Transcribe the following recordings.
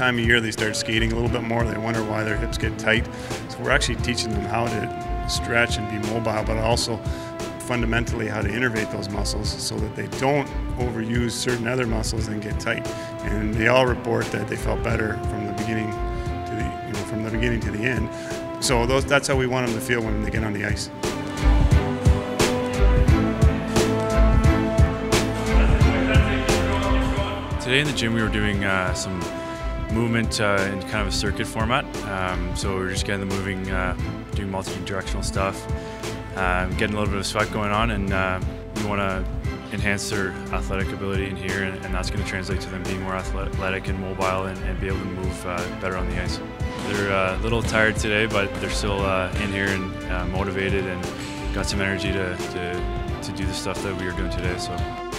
time of year they start skating a little bit more. They wonder why their hips get tight. So we're actually teaching them how to stretch and be mobile, but also fundamentally how to innervate those muscles so that they don't overuse certain other muscles and get tight. And they all report that they felt better from the beginning to the you know from the beginning to the end. So those, that's how we want them to feel when they get on the ice. Today in the gym we were doing uh, some movement uh, in kind of a circuit format. Um, so we are just getting them moving, uh, doing multi-directional stuff, um, getting a little bit of sweat going on, and uh, we want to enhance their athletic ability in here, and, and that's going to translate to them being more athletic and mobile and, and be able to move uh, better on the ice. They're uh, a little tired today, but they're still in here and motivated and got some energy to, to, to do the stuff that we are doing today. So.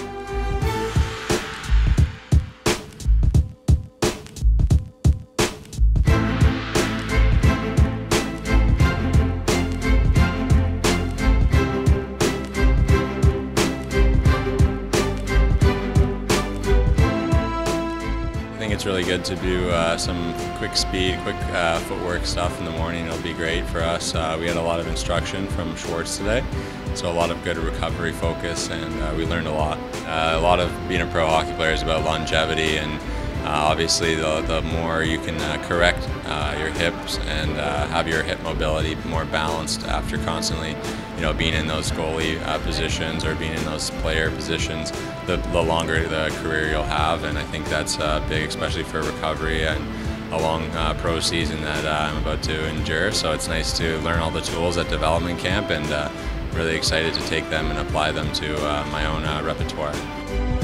Think it's really good to do uh, some quick speed, quick uh, footwork stuff in the morning. It'll be great for us. Uh, we had a lot of instruction from Schwarz today, so a lot of good recovery focus, and uh, we learned a lot. Uh, a lot of being a pro hockey player is about longevity and obviously, the, the more you can uh, correct uh, your hips and uh, have your hip mobility more balanced after constantly, you know, being in those goalie uh, positions or being in those player positions, the, the longer the career you'll have. And I think that's uh, big, especially for recovery and a long pro season that I'm about to endure. So it's nice to learn all the tools at development camp and really excited to take them and apply them to my own repertoire.